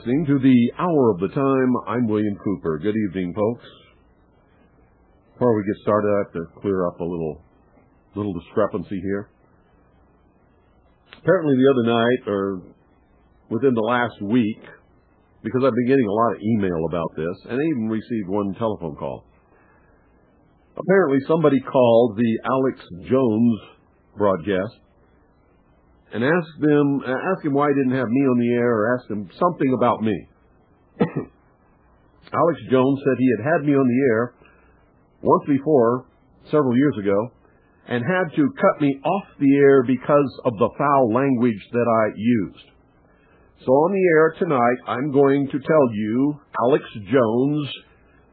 Listening to the Hour of the Time. I'm William Cooper. Good evening, folks. Before we get started, I have to clear up a little little discrepancy here. Apparently the other night, or within the last week, because I've been getting a lot of email about this, and I even received one telephone call. Apparently somebody called the Alex Jones broadcast and ask them uh, asked him why he didn't have me on the air or ask him something about me. Alex Jones said he had had me on the air once before, several years ago, and had to cut me off the air because of the foul language that I used. So on the air tonight, I'm going to tell you, Alex Jones,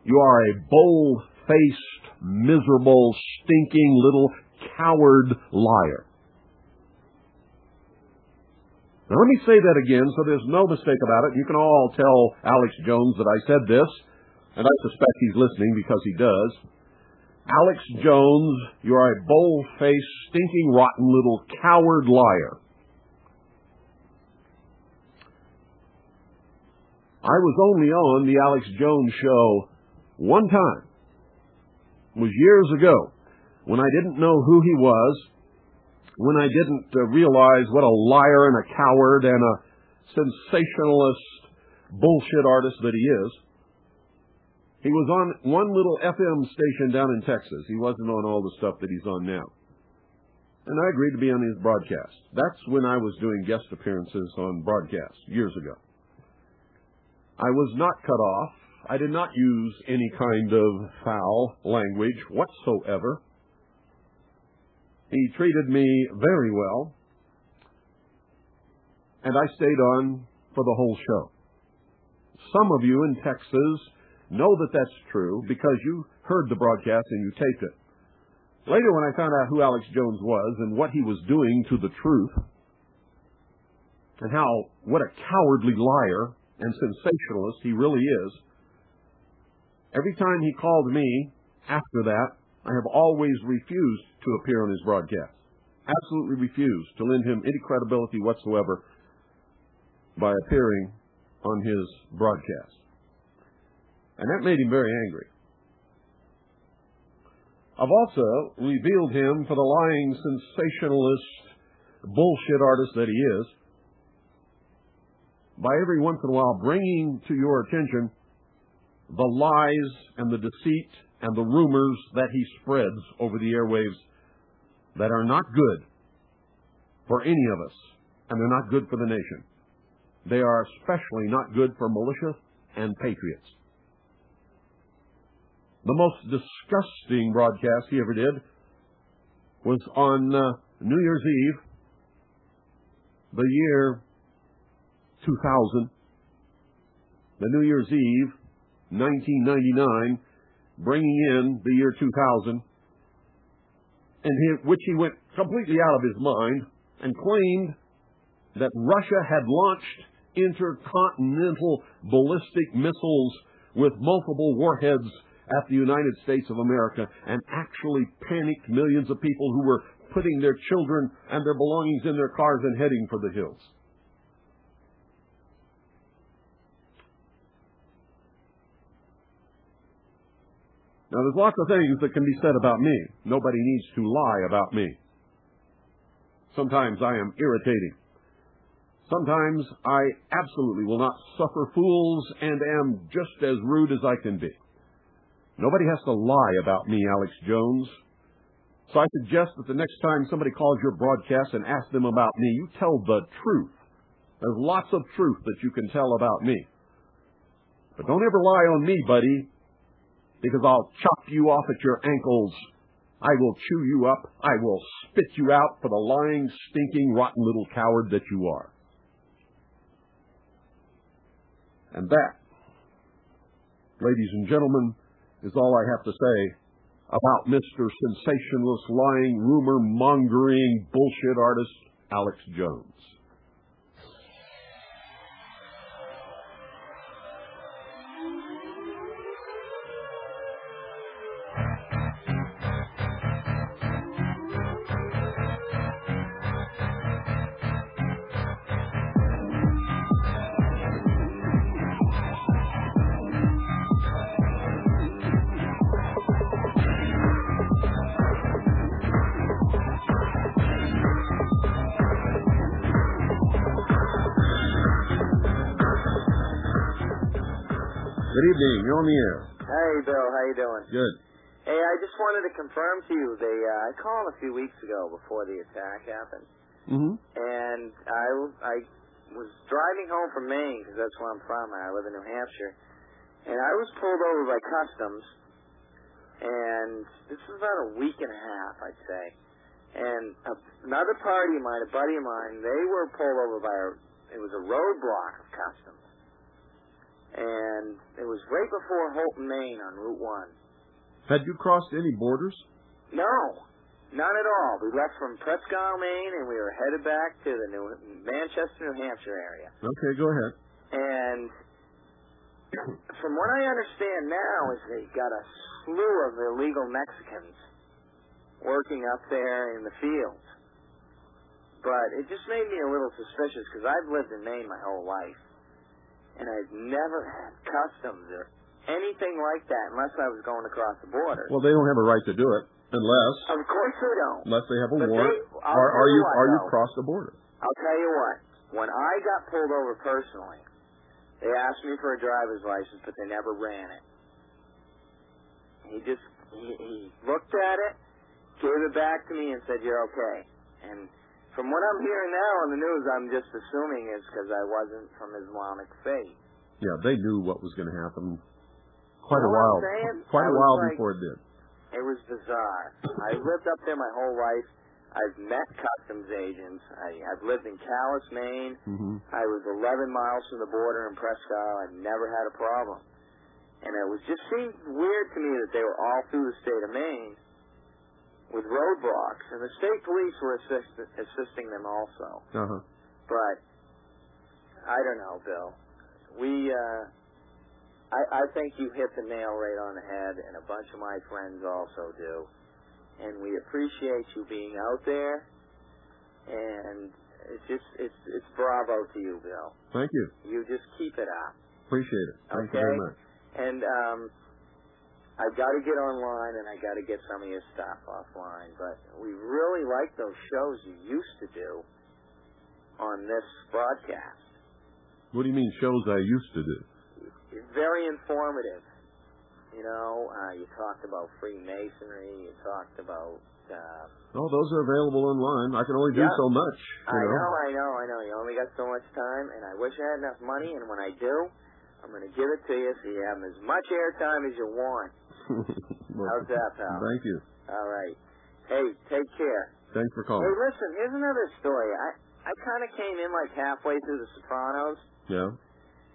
you are a bold-faced, miserable, stinking little coward liar. Now let me say that again so there's no mistake about it. You can all tell Alex Jones that I said this, and I suspect he's listening because he does. Alex Jones, you are a bold-faced, stinking, rotten little coward liar. I was only on the Alex Jones show one time. It was years ago when I didn't know who he was when I didn't uh, realize what a liar and a coward and a sensationalist bullshit artist that he is. He was on one little FM station down in Texas. He wasn't on all the stuff that he's on now. And I agreed to be on his broadcast. That's when I was doing guest appearances on broadcasts years ago. I was not cut off. I did not use any kind of foul language whatsoever. He treated me very well, and I stayed on for the whole show. Some of you in Texas know that that's true because you heard the broadcast and you taped it. Later, when I found out who Alex Jones was and what he was doing to the truth, and how, what a cowardly liar and sensationalist he really is, every time he called me after that, I have always refused to appear on his broadcast. Absolutely refused to lend him any credibility whatsoever by appearing on his broadcast. And that made him very angry. I've also revealed him for the lying sensationalist bullshit artist that he is by every once in a while bringing to your attention the lies and the deceit and the rumors that he spreads over the airwaves that are not good for any of us, and they're not good for the nation. They are especially not good for militia and patriots. The most disgusting broadcast he ever did was on uh, New Year's Eve, the year 2000. The New Year's Eve, 1999, bringing in the year 2000, in which he went completely out of his mind and claimed that Russia had launched intercontinental ballistic missiles with multiple warheads at the United States of America and actually panicked millions of people who were putting their children and their belongings in their cars and heading for the hills. Now, there's lots of things that can be said about me. Nobody needs to lie about me. Sometimes I am irritating. Sometimes I absolutely will not suffer fools and am just as rude as I can be. Nobody has to lie about me, Alex Jones. So I suggest that the next time somebody calls your broadcast and asks them about me, you tell the truth. There's lots of truth that you can tell about me. But don't ever lie on me, buddy, because I'll chop you off at your ankles. I will chew you up. I will spit you out for the lying, stinking, rotten little coward that you are. And that, ladies and gentlemen, is all I have to say about Mr. Sensationalist, lying, rumor mongering, bullshit artist, Alex Jones. On the air. Hey, Bill. How you doing? Good. Hey, I just wanted to confirm to you. They, uh, I called a few weeks ago before the attack happened, Mm-hmm. and I, I was driving home from Maine because that's where I'm from. I live in New Hampshire, and I was pulled over by customs, and this was about a week and a half, I'd say. And a, another party of mine, a buddy of mine, they were pulled over by a, it was a roadblock of customs, and it was right before Houlton, Maine, on Route One. Had you crossed any borders? No, not at all. We left from Presque Maine, and we were headed back to the New Manchester, New Hampshire area. Okay, go ahead. And from what I understand now is they got a slew of illegal Mexicans working up there in the fields. But it just made me a little suspicious because I've lived in Maine my whole life, and I've never had customs or anything like that unless I was going across the border. Well, they don't have a right to do it unless of course they don't. unless they have a But warrant. they- Are, are you what, are you crossed the border? I'll tell you what. When I got pulled over personally, they asked me for a driver's license, but they never ran it. He just he, he looked at it, gave it back to me, and said, "You're okay." And from what I'm hearing now on the news, I'm just assuming it's because I wasn't from Islamic faith. Yeah, they knew what was going to happen quite You a know what while quite I a while like- before it did. It was bizarre. I lived up there my whole life. I've met customs agents. I, I've lived in Calais, Maine. Mm-hmm. I was 11 miles from the border in Presque Isle. I never had a problem. And it was just seemed weird to me that they were all through the state of Maine with roadblocks, and the state police were assist, assisting them also. Uh huh. But I don't know, Bill. We, uh, I, I think you hit the nail right on the head, and a bunch of my friends also do. And we appreciate you being out there, and it's just it's it's bravo to you, Bill. Thank you. You just keep it up. Appreciate it. Thank you very much. And um, I've got to get online and I got to get some of your stuff offline. But we really like those shows you used to do on this broadcast. What do you mean shows I used to do? It's very informative. You know, uh, you talked about Freemasonry. You talked about. Uh, Oh, those are available online. I can only do Yeah. so much. You I know, I know, I know. You only got so much time, and I wish I had enough money. And when I do, I'm going to give it to you so you have as much airtime as you want. Well, How's that, pal? Thank you. All right. Hey, take care. Thanks for calling. Hey, listen, here's another story. I I kind of came in like halfway through The Sopranos. Yeah.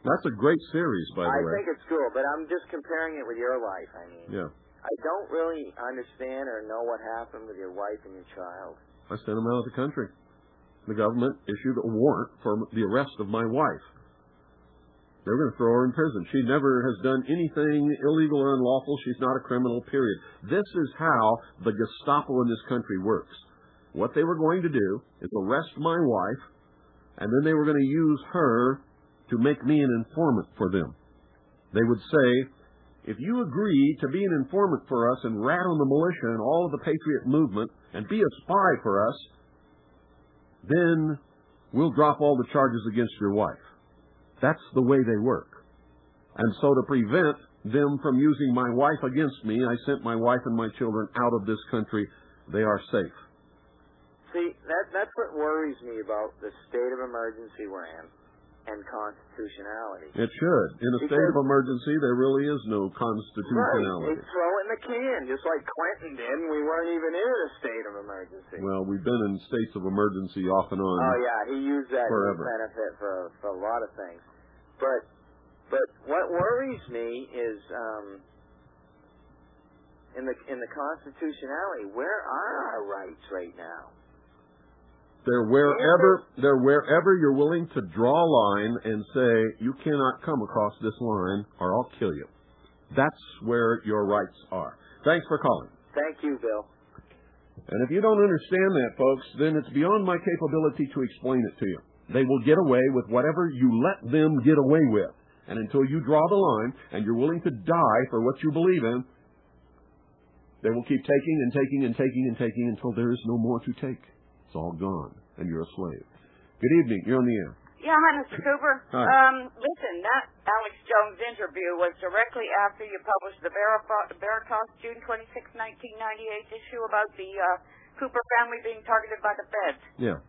That's a great series, by the I way. I think it's cool, but I'm just comparing it with your life. I mean, Yeah. I don't really understand or know what happened with your wife and your child. I sent him out of the country. The government issued a warrant for the arrest of my wife. They were going to throw her in prison. She never has done anything illegal or unlawful. She's not a criminal, period. This is how the Gestapo in this country works. What they were going to do is arrest my wife, and then they were going to use her to make me an informant for them. They would say, if you agree to be an informant for us and rat on the militia and all of the patriot movement and be a spy for us, then we'll drop all the charges against your wife. That's the way they work. And so to prevent them from using my wife against me, I sent my wife and my children out of this country. They are safe. See, that that's what worries me about the state of emergency we're in and constitutionality. It should. In a state of emergency, there really is no constitutionality. Right. They throw it in the can, just like Clinton did, and we weren't even in a state of emergency. Well, we've been in states of emergency off and on. Oh yeah, he used that Forever. benefit for for a lot of things. But but what worries me is um in the in the constitutionality, where are our rights right now? They're wherever they're wherever you're willing to draw a line and say you cannot come across this line or I'll kill you. That's where your rights are. Thanks for calling. Thank you, Bill. And if you don't understand that, folks, then it's beyond my capability to explain it to you. They will get away with whatever you let them get away with. And until you draw the line and you're willing to die for what you believe in, they will keep taking and taking and taking and taking until there is no more to take. It's all gone, and you're a slave. Good evening. You're on the air. Yeah, hi, Mr. Cooper. Hi. Um, listen, that Alex Jones interview was directly after you published the Veritas June 26, 1998 issue about the uh, Cooper family being targeted by the feds. Yeah.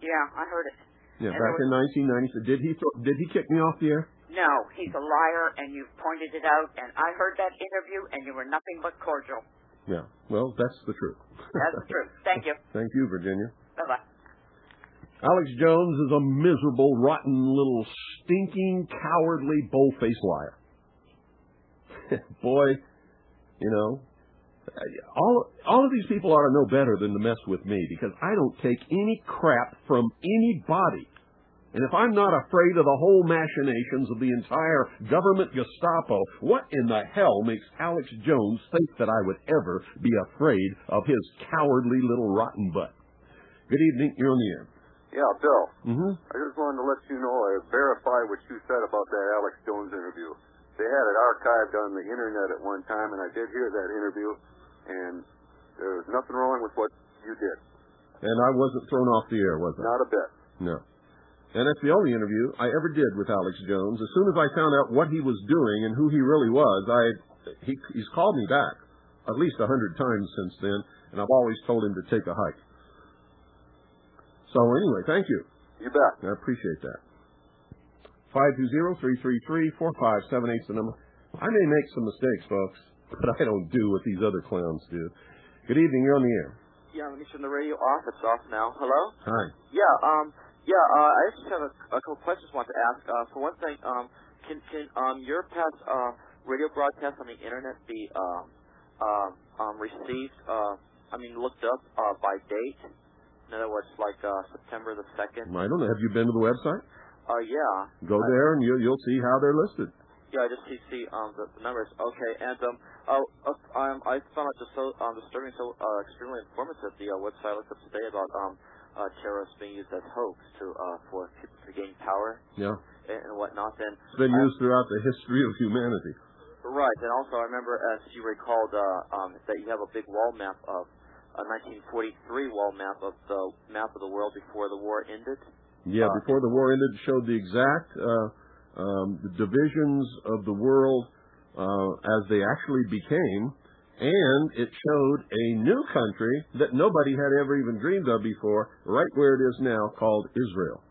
Yeah, I heard it. Yeah, And back there in 1990. So Did he throw, did he kick me off the air? No, he's a liar, and you've pointed it out, and I heard that interview, and you were nothing but cordial. Yeah. Well, that's the truth. That's the truth. Thank you. Thank you, Virginia. Bye-bye. Alex Jones is a miserable, rotten little, stinking, cowardly, bull-faced liar. Boy, you know, all all of these people ought to know better than to mess with me because I don't take any crap from anybody. And if I'm not afraid of the whole machinations of the entire government Gestapo, what in the hell makes Alex Jones think that I would ever be afraid of his cowardly little rotten butt? Good evening. You're on the air. Yeah, Bill. Mm-hmm. I just wanted to let you know I verify what you said about that Alex Jones interview. They had it archived on the internet at one time, and I did hear that interview, and there was nothing wrong with what you did. And I wasn't thrown off the air, was I? Not a bit. No. And that's the only interview I ever did with Alex Jones. As soon as I found out what he was doing and who he really was, I he he's called me back at least a hundred times since then, and I've always told him to take a hike. So anyway, thank you. You bet. I appreciate that. Five two zero three three three four five seven eight the number. I may make some mistakes, folks, but I don't do what these other clowns do. Good evening. You're on the air. Yeah, let me turn the radio off. It's off now. Hello? Hi. Yeah, um, yeah, uh, I just have a, a couple questions I want to ask. Uh, for one thing, um, can, can, um, your past, uh, radio broadcasts on the internet be, um, um, um, received, uh, I mean, looked up, uh, by date? In other words, like, uh, September the 2nd? I don't know. Have you been to the website? Uh, yeah. Go I- there and you, you'll see how they're listed. Yeah, I just see, see um, the, the numbers. Okay, and um, oh, uh, um, I found out just so um, disturbing, so uh, extremely informative. The uh, website I looked up today about um, uh, terrorists being used as hoax to uh, for people to gain power Yeah. and, and whatnot. And It's been used throughout the history of humanity. right, and also I remember, as you recalled, uh, um, that you have a big wall map of a 1943 wall map of the map of the world before the war ended. Yeah, Uh, before the war ended, it showed the exact uh, um, the divisions of the world uh, as they actually became, and it showed a new country that nobody had ever even dreamed of before, right where it is now, called Israel.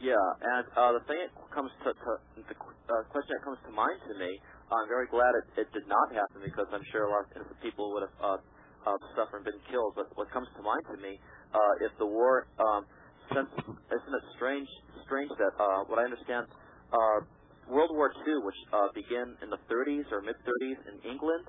Yeah, and uh, the thing that comes to, to the uh, question that comes to mind to me, I'm very glad it, it did not happen because I'm sure a lot of people would have uh, uh, suffered and been killed. But what comes to mind to me, uh, if the war, um, since isn't it strange, strange that uh, what I understand, uh, World War II, which uh, began in the 30s or mid 30s in England,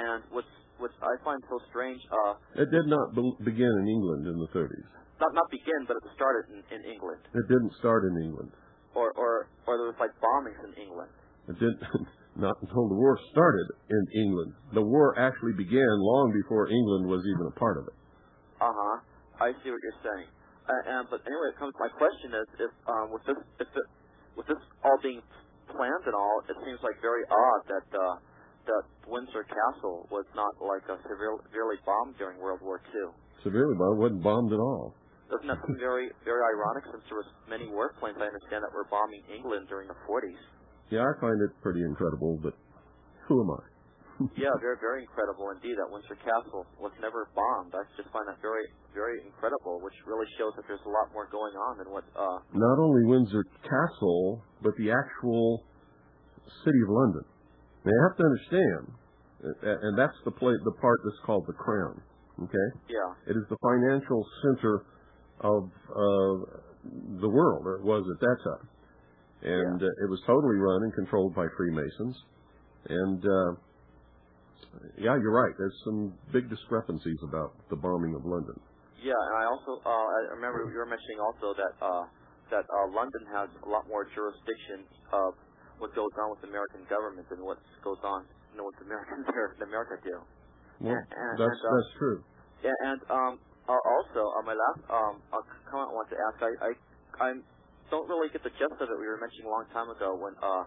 and what's which I find so strange, uh, It did not be- begin in England in the 30s. not not begin, but it started in, in England, It didn't start in England. or or or there was like bombings in England. It didn't. Not until the war started in England. The war actually began long before England was even a part of it. Uh huh. I see what you're saying. Uh, and but anyway, it comes. My question is, if um, with this, if it, with this all being planned and all, it seems like very odd that uh, that Windsor Castle was not like severe, severely bombed during World War II. Severely bombed. wasn't bombed at all. Doesn't that seem very very ironic since there was many warplanes I understand that were bombing England during the 40s? Yeah, I find it pretty incredible, but who am I? Yeah, very very incredible indeed that Windsor Castle was never bombed. I just find that very very incredible, which really shows that there's a lot more going on than what uh, Not only Windsor Castle, but the actual city of London. Now, you have to understand, and that's the play, the part that's called the crown. Okay, yeah. it is the financial center of uh, the world, or it was at that time, and uh, it was totally run and controlled by Freemasons. And uh, yeah, you're right. There's some big discrepancies about the bombing of London. Yeah, and I also uh, I remember you were mentioning also that uh, that uh, London has a lot more jurisdiction of what goes on with the American government than what goes on, you know, what the Americans in America do. Well, And- and- that's and, uh, that's true. Yeah, and um, uh, also uh, my last um, uh, comment I want to ask, I I I don't really get the gist of it. We were mentioning a long time ago when uh,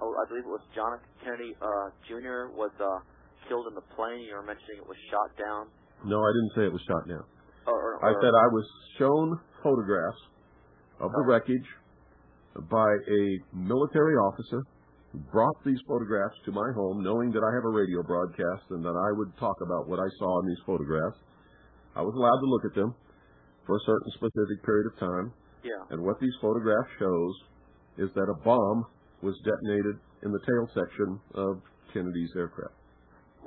oh, I believe it was John F. Kennedy uh, Jr. was uh, killed in the plane. You were mentioning it was shot down. No, I didn't say it was shot down. Or, or, I said I was shown photographs of the wreckage by a military officer who brought these photographs to my home, knowing that I have a radio broadcast and that I would talk about what I saw in these photographs. I was allowed to look at them for a certain specific period of time. Yeah. And what these photographs shows is that a bomb was detonated in the tail section of Kennedy's aircraft.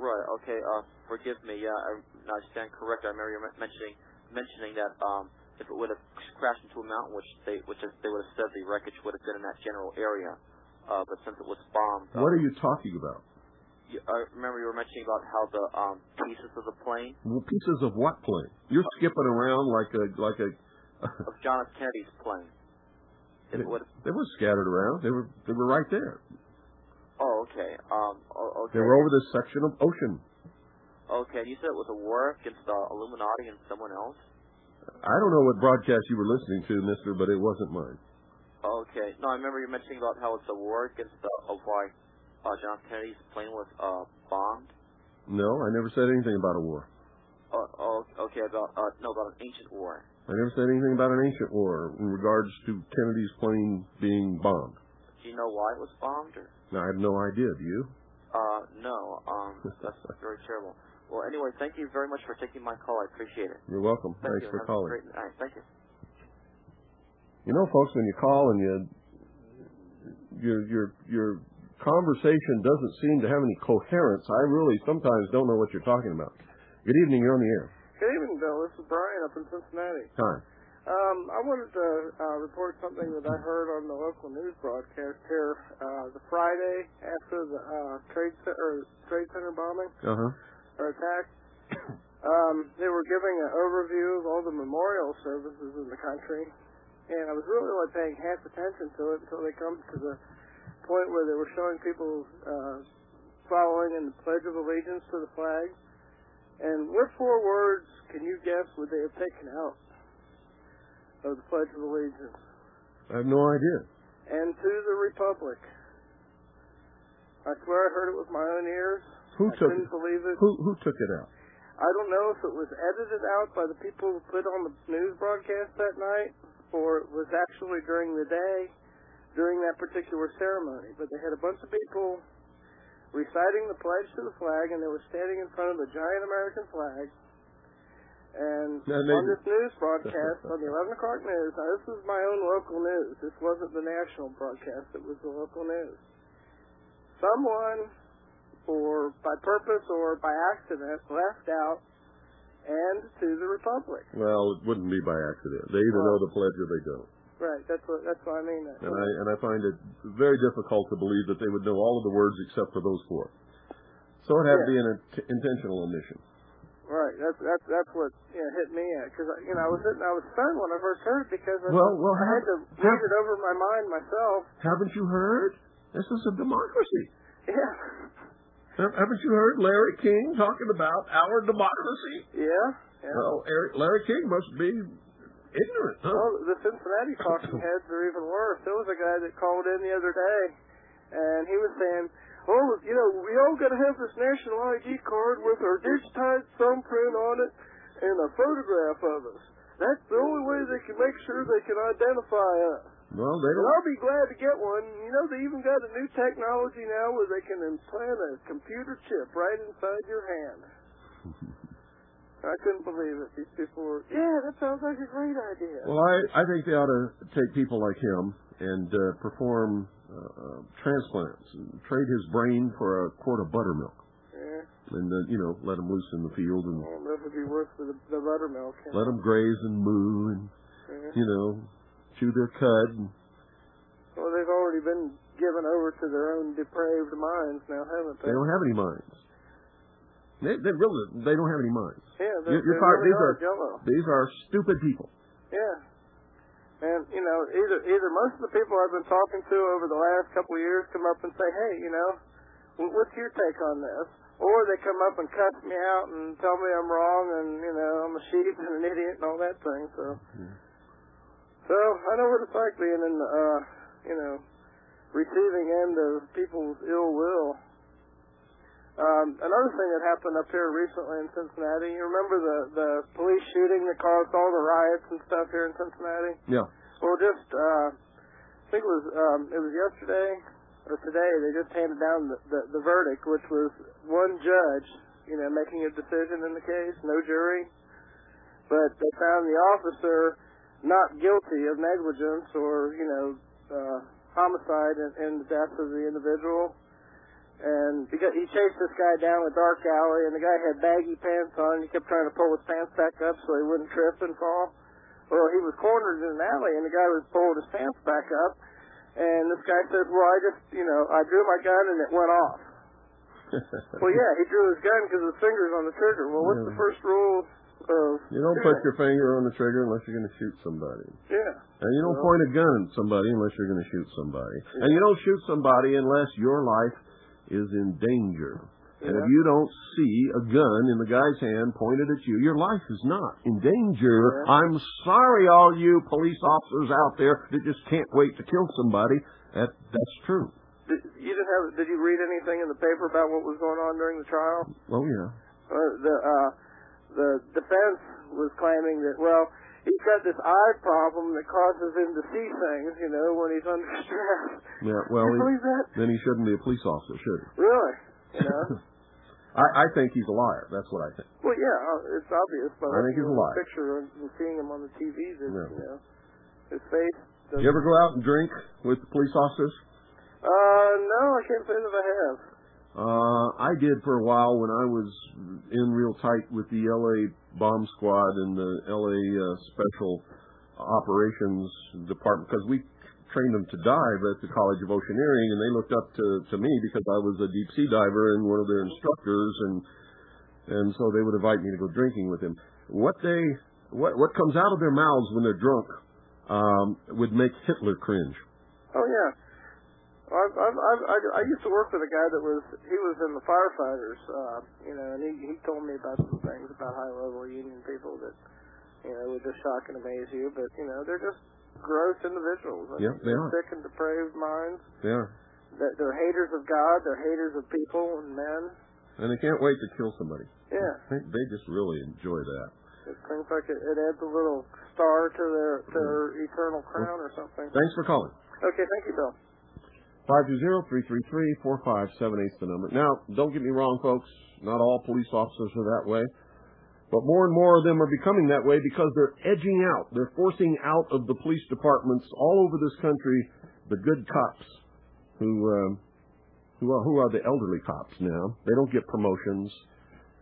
Right. Okay. Uh, forgive me. Yeah, I, I stand correct. I remember you men- mentioning mentioning that um, if it would have crashed into a mountain, which they which they would have said the wreckage would have been in that general area. Uh, but since it was bombed, uh, What are you talking about? you, I remember you were mentioning about how the um, pieces of the plane Well, pieces of what plane? You're skipping around like a like a. of John F. Kennedy's plane. If it would. they were scattered around. They were they were right there. Oh, okay. Um. Oh, okay. They were over this section of ocean. Okay. You said it was a war against the Illuminati and someone else. I don't know what broadcast you were listening to, Mister, but it wasn't mine. Okay. No, I remember you mentioning about how it's a war against the of why uh, John Kennedy's plane was uh, bombed. No, I never said anything about a war. Oh, oh, okay. About uh, no, about an ancient war. I never said anything about an ancient war in regards to Kennedy's plane being bombed. Do you know why it was bombed? Or? No, I have no idea. Do you? Uh, no. Um, that's very terrible. Well, anyway, thank you very much for taking my call. I appreciate it. You're welcome. Thank Thanks you. for Have calling. Great night. Thank you. You know, folks, when you call and you your your your conversation doesn't seem to have any coherence, I really sometimes don't know what you're talking about. Good evening. You're on the air. Good evening, Bill. This is Brian up in Cincinnati. Hi. Um, I wanted to uh, report something that I heard on the local news broadcast here uh, the Friday after the uh, trade center, trade center bombing Uh huh. or attack. Um, they were giving an overview of all the memorial services in the country, and I was really only paying half attention to it until they come to the point where they were showing people uh, following in the Pledge of Allegiance to the flag. And what four words can you guess would they have taken out of the Pledge of Allegiance? I have no idea. And to the Republic. I swear I heard it with my own ears. Who I took couldn't believe it. who who took it out? I don't know if it was edited out by the people who put on the news broadcast that night, or it was actually during the day, during that particular ceremony. But they had a bunch of people reciting the pledge to the flag, and they were standing in front of the giant American flag. And on this news broadcast, on the 11 o'clock news, now this is my own local news. This wasn't the national broadcast, it was the local news. Someone or by purpose or by accident left out and to the republic. Well, it wouldn't be by accident. They either know the pledge or they don't. Right. That's what that's what I mean. And I and I find it very difficult to believe that they would know all of the words except for those four. So it had to be an int- intentional omission. Right. That's that's that's what you know, hit me uh, at because uh, you know I was sitting, I was stunned when I first heard it because I, Well, well, I had to have- read it over my mind myself. Haven't you heard? This is a democracy. Yeah. Haven't you heard Larry King talking about our democracy? Yeah. Yeah. Well, Eric, Larry King must be ignorant, huh? Well, the Cincinnati talking heads are even worse. There was a guy that called in the other day, and he was saying, "Oh, you know, we all got to have this national ID card with our digitized thumbprint on it and a photograph of us. That's the only way they can make sure they can identify us." Well, they don't. I'll be glad to get one. You know, they even got a new technology now where they can implant a computer chip right inside your hand. I couldn't believe it. These people were, yeah, that sounds like a great idea. Well, I I think they ought to take people like him and uh, perform uh, transplants and trade his brain for a quart of buttermilk, yeah. and uh, you know let him loose in the field and Well, that would be worth the, the buttermilk. you let them graze and moo and Yeah. you know chew their cud. And, Well, they've already been given over to their own depraved minds now, haven't they? they don't have any minds. They, they really they don't have any minds. Yeah, they, You're- you're they talking- really these are are-. These are stupid people. Yeah. And, you know, either either most of the people I've been talking to over the last couple of years come up and say, hey, you know, what's your take on this? Or they come up and cuss me out and tell me I'm wrong and, you know, I'm a sheep and an idiot and all that thing. So, so I know what it's like being in, the, uh, you know, receiving end of people's ill will. Um, another thing that happened up here recently in Cincinnati, you remember the the police shooting that caused all the riots and stuff here in Cincinnati? Yeah. Well, just uh, I think it was um, it was yesterday or today. They just handed down the, the the verdict, which was one judge, you know, making a decision in the case, no jury, but they found the officer not guilty of negligence or you know uh, homicide in, in the death of the individual. And he, got, he chased this guy down a dark alley, and the guy had baggy pants on. He kept trying to pull his pants back up so he wouldn't trip and fall. Well, he was cornered in an alley, and the guy was pulling his pants back up. And this guy says, "Well, I just, you know, I drew my gun and it went off." well, yeah, he drew his gun because his finger's on the trigger. Well, what's Yeah. the first rule of? You don't put your finger on the trigger unless you're going to shoot somebody. Yeah. And you don't Well- point a gun at somebody unless you're going to shoot somebody. And you don't shoot somebody unless your life is in danger. And if you don't see a gun in the guy's hand pointed at you, your life is not in danger. Yeah. I'm sorry, all you police officers out there that just can't wait to kill somebody. That that's true. Did, you didn't have? Did you read anything in the paper about what was going on during the trial? Oh yeah. Uh, the uh, the defense was claiming that well, he's got this eye problem that causes him to see things, you know, when he's under stress. Yeah. Well, you he, believe that? then he shouldn't be a police officer, should he? Really? You know? I, I think he's a liar. That's what I think. well, yeah, uh, it's obvious, but I think he's a liar. picture and seeing him on the TV that Yeah. you know his face. You ever go out and drink with the police officers? Uh, no, I can't say that I have. Uh, I did for a while when I was in real tight with the LA bomb squad and the LA uh, special operations department because we trained them to dive at the College of Oceaneering and they looked up to, to me because I was a deep sea diver and one of their instructors and and so they would invite me to go drinking with them. What they what what comes out of their mouths when they're drunk um, would make Hitler cringe. Oh yeah. I've, I've, I've, I, I used to work with a guy that was he was in the firefighters, uh, you know, and he he told me about some things about high level union people that you know would just shock and amaze you, but you know they're just gross individuals. I Yeah, mean, they are. Sick and depraved minds. They are. They're, they're haters of God. They're haters of people and men. And they can't wait to kill somebody. Yeah, They, they just really enjoy that. it seems like it, it adds a little star to their to their eternal crown or something. Thanks for calling. Okay, thank you, Bill. 520-333-4578 is the number. Now, don't get me wrong, folks. Not all police officers are that way. But more and more of them are becoming that way because they're edging out. They're forcing out of the police departments all over this country the good cops who um, who are who are the elderly cops now. They don't get promotions.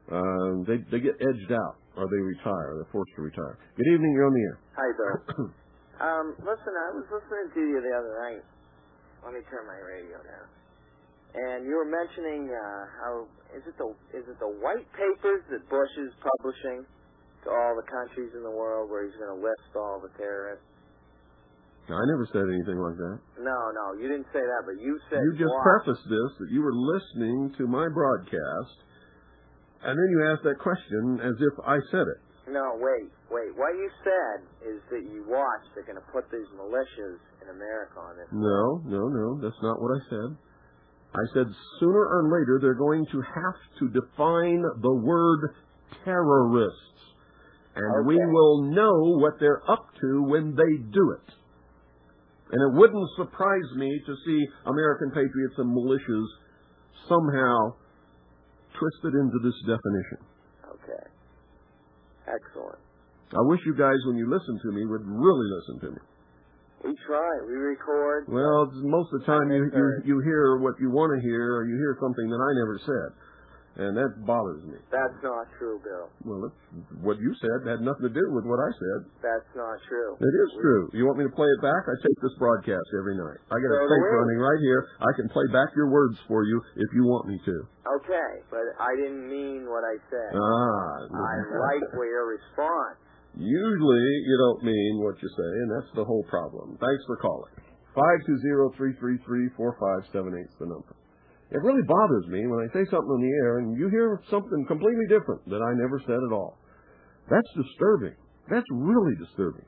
Uh, they they get edged out or they retire. They're forced to retire. Good evening. You're on the air. Hi, Bill. um, listen, I was listening to you the other night. Let me turn my radio down. And you were mentioning uh, how is it the is it the white papers that Bush is publishing to all the countries in the world where he's going to list all the terrorists? I never said anything like that. No, no, you didn't say that, but you said You just why. prefaced this that you were listening to my broadcast, and then you asked that question as if I said it. No, wait, wait. What you said is that you watched they're going to put these militias in America on this. No, no, no, that's not what I said. I said sooner or later they're going to have to define the word terrorists, and we will know what they're up to when they do it. And it wouldn't surprise me to see American patriots and militias somehow twisted into this definition. Excellent. I wish you guys, when you listen to me, would really listen to me. We try. We record. Well, most of the time you, you you hear what you want to hear, or you hear something that I never said, and that bothers me. That's not true, Bill. Well, it's, what you said had nothing to do with what I said. That's not true. It is true. You want me to play it back? I take this broadcast every night. I got a So do tape running right here. I can play back your words for you if you want me to. Okay, but I didn't mean what I said. Ah. I like where your response. Usually you don't mean what you say, and that's the whole problem. Thanks for calling. Five two zero three three three four five seven eight is the number. It really bothers me when I say something in the air and you hear something completely different that I never said at all. That's disturbing. That's really disturbing.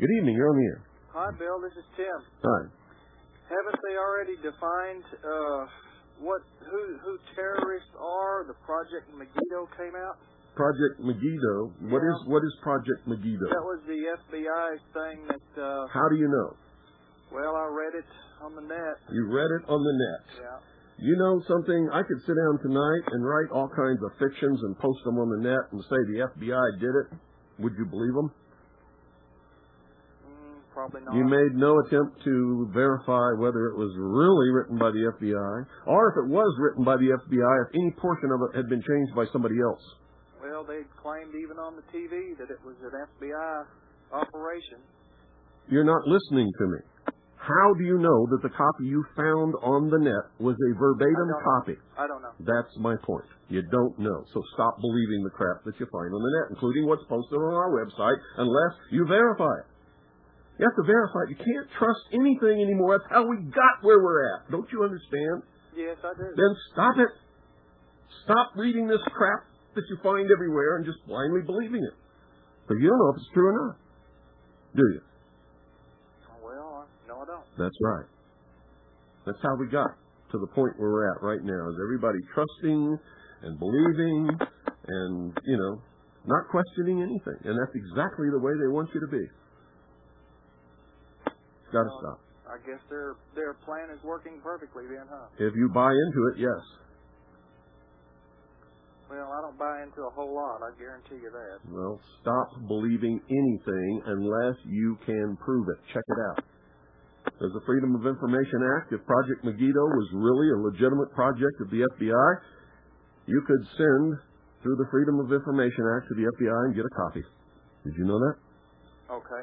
Good evening. You're on the air. Hi, Bill. This is Tim. Hi. Haven't they already defined uh, what who who terrorists are? The Project Megiddo came out. Project Megiddo. What is Yeah. what is Project Megiddo? That was the FBI thing that, uh, How do you know? well, I read it on the net. You read it on the net. Yeah. You know something? I could sit down tonight and write all kinds of fictions and post them on the net and say the FBI did it. Would you believe them? Mm, probably not. You made no attempt to verify whether it was really written by the FBI, or if it was written by the FBI, if any portion of it had been changed by somebody else. Well, they claimed even on the TV that it was an FBI operation. You're not listening to me. How do you know that the copy you found on the net was a verbatim I don't know. copy? I don't know. That's my point. You don't know. So stop believing the crap that you find on the net, including what's posted on our website, unless you verify it. You have to verify it. You can't trust anything anymore. That's how we got where we're at. Don't you understand? Yes, I do. Then stop it. Stop reading this crap that you find everywhere and just blindly believing it. But you don't know if it's true or not. Do you? That's right. That's how we got to the point where we're at right now. Is everybody trusting and believing and, you know, not questioning anything. And that's exactly the way they want you to be. It's Got to stop. I guess their their plan is working perfectly then, huh? If you buy into it, yes. Well, I don't buy into a whole lot. I guarantee you that. Well, stop believing anything unless you can prove it. Check it out. There's a Freedom of Information Act. If Project Megiddo was really a legitimate project of the FBI, you could send through the Freedom of Information Act to the FBI and get a copy. Did you know that? Okay.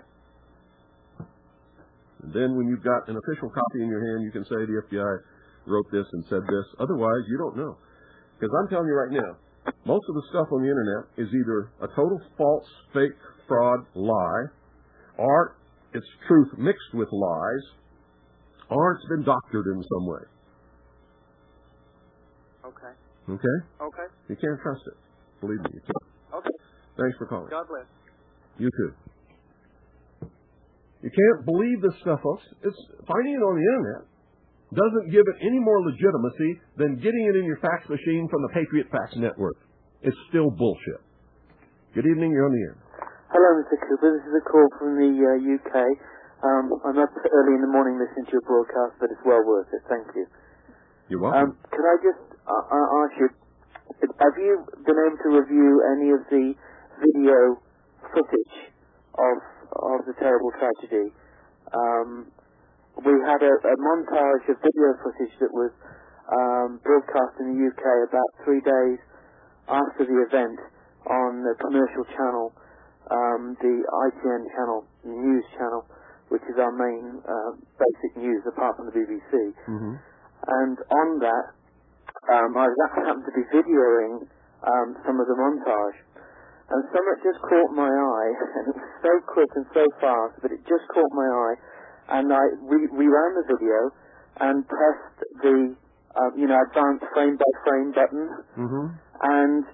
And then when you've got an official copy in your hand, you can say the FBI wrote this and said this. Otherwise, you don't know. Because I'm telling you right now, most of the stuff on the internet is either a total false, fake, fraud, lie, or it's truth mixed with lies, or it's been doctored in some way. Okay. Okay? Okay. You can't trust it. Believe me, you can't. Okay. Thanks for calling. God bless. You too. You can't believe this stuff, folks. It's finding it on the internet doesn't give it any more legitimacy than getting it in your fax machine from the Patriot Fax Network. It's still bullshit. Good evening, you're on the air. Hello, Mr. Cooper. This is a call from the uh, UK. Um, I'm up early in the morning listening to your broadcast, but it's well worth it. Thank you. You're welcome. Um, could I just uh, uh, ask you, have you been able to review any of the video footage of of the terrible tragedy? Um, we had a, a montage of video footage that was um, broadcast in the UK about three days after the event on the commercial channel, um, the ITN channel, news channel, which is our main uh, basic news apart from the BBC. hmm And on that, um, I happened to be videoing um, some of the montage. And something just caught my eye, and it was so quick and so fast, but it just caught my eye. And I re- reran the video and pressed the, uh, you know, advanced frame by frame button. hmm And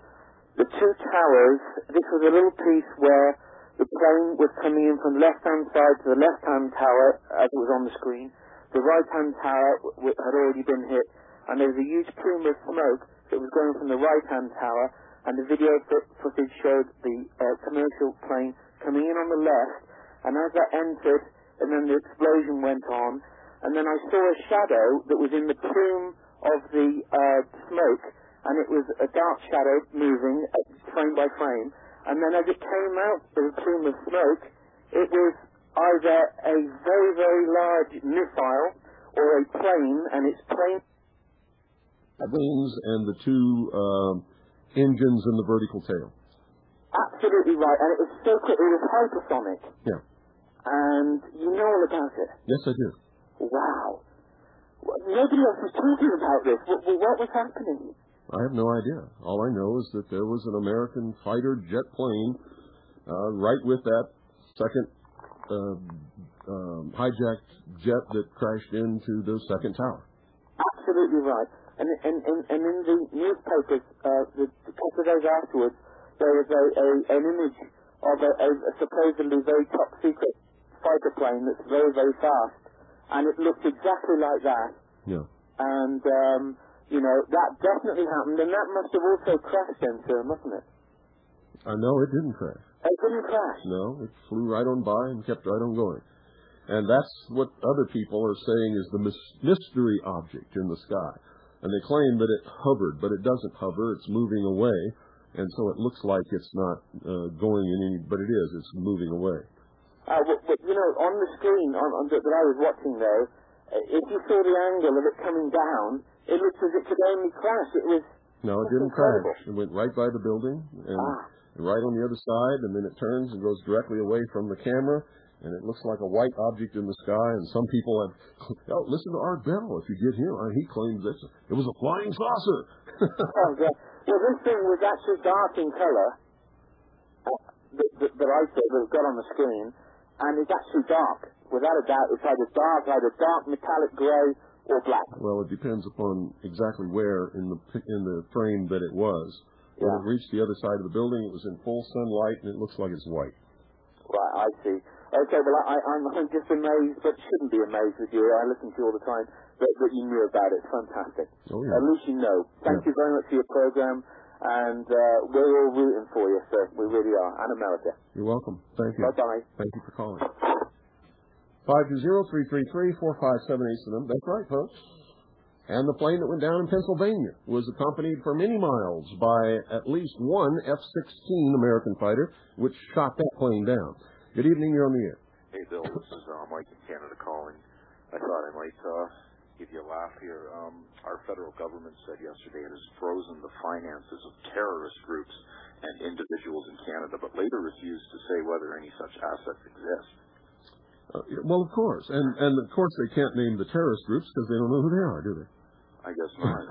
the two towers, this was a little piece where the plane was coming in from the left-hand side to the left-hand tower, as it was on the screen. The right-hand tower w- had already been hit, and there was a huge plume of smoke that was going from the right-hand tower, and the video fo- footage showed the uh, commercial plane coming in on the left, and as that entered, and then the explosion went on, and then I saw a shadow that was in the plume of the uh, smoke, and it was a dark shadow moving frame by frame, and then as it came out of the plume of smoke, it was either a very, very large missile or a plane, and its plane Wings and the two um, engines in the vertical tail. absolutely right, and it was so quick, it was hypersonic, Yeah. and you know all about it. Yes, I do. Wow. Nobody else was talking about this. What, what was happening? I have no idea. All I know is that there was an American fighter jet plane uh, right with that second uh, um, hijacked jet that crashed into the second tower. Absolutely right. And and and, and in the newspapers, uh, the, a couple of days afterwards, there was a, a an image of a, a, a supposedly very top secret fighter plane that's very very fast, and it looked exactly like that. Yeah. And um, you know that definitely happened, and that must have also crashed then, sir, mustn't it? Uh, no, it didn't crash. It didn't crash. No, it flew right on by and kept right on going. And that's what other people are saying is the mystery object in the sky. And they claim that it hovered, but it doesn't hover. It's moving away. And so it looks like it's not uh, going in any, but it is. It's moving away. Uh, but, but, you know, on the screen on, on that I was watching though, uh, if you saw the angle of it coming down, it looked as if it could only crash. It was No, it didn't incredible. crash. It went right by the building and ah, right on the other side, and then it turns and goes directly away from the camera, and it looks like a white object in the sky. And some people have, oh, listen to Art Bell. If you get him, uh, he claims that it was a flying saucer. oh, yeah. Well, this thing was actually dark in colour. uh, That, that, that I said that got on the screen, and it's actually dark. Without a doubt, it's either dark, either dark metallic grey or black. well, it depends upon exactly where in the in the frame that it was. When Yeah. it reached the other side of the building, it was in full sunlight, and it looks like it's white. Right, I see. Okay, well, I, I'm, I'm just amazed, but shouldn't be amazed with you. I listen to you all the time, that, that you knew about it. Fantastic. Oh At yeah. least you know. Thank Yeah. you very much for your program, and uh, we're all rooting for you, sir. We really are, and America. You're welcome. Thank you. Bye-bye. Thank you for calling. 520-333-4578 to them. That's right, folks. And the plane that went down in Pennsylvania was accompanied for many miles by at least one F-16 American fighter, which shot that plane down. Good evening, you're on the air. Hey, Bill, this is uh, Mike in Canada calling. I thought I might uh, give you a laugh here. Um, our federal government said yesterday it has frozen the finances of terrorist groups and individuals in Canada, but later refused to say whether any such assets exist. Uh, well, of course, and and of course they can't name the terrorist groups because they don't know who they are, do they? I guess not.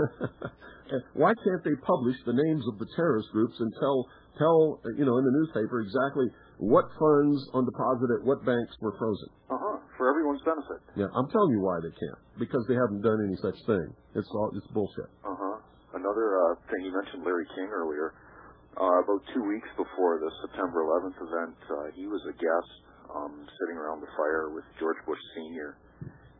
Why can't they publish the names of the terrorist groups and tell tell you know in the newspaper exactly what funds on deposit at what banks were frozen? uh huh. For everyone's benefit. Yeah, I'm telling you why they can't. Because they haven't done any such thing. It's all it's bullshit. Uh huh. Another uh, thing you mentioned, Larry King earlier. Uh, about two weeks before the September 11th event, uh, he was a guest um, sitting around the fire with George Bush Sr.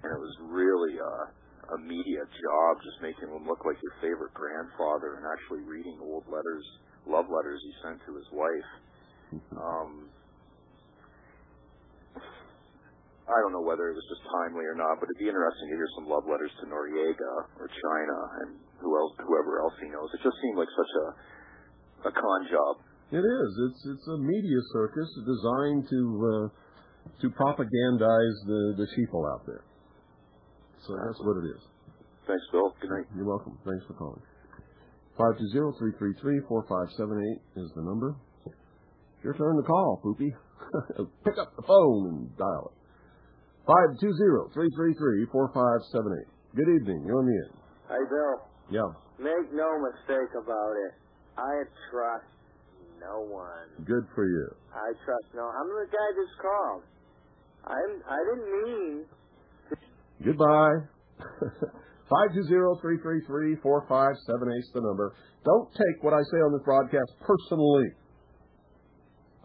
And it was really uh, a media job, just making him look like your favorite grandfather and actually reading old letters, love letters he sent to his wife. Um, I don't know whether it was just timely or not, but it'd be interesting to hear some love letters to Noriega or China and who else, whoever else he knows. It just seemed like such a a con job. It is. It's it's a media circus designed to uh, to propagandize the the sheeple out there. So that's what it is. Thanks, Bill. Good night. You're welcome. Thanks for calling. Five two zero three three three four five seven eight is the number. Your turn to call, Poopy. Pick up the phone and dial it. Five two zero three three three four five seven eight. Good evening. You're on the air. Hey, Bill, Yeah. make no mistake about it. I trust no one. Good for you. I trust no. I'm the guy that's called. I'm. I didn't mean. Goodbye. Five two zero three three three four five seven eight is the number. Don't take what I say on this broadcast personally.